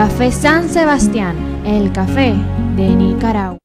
Café San Sebastián, el café de Nicaragua.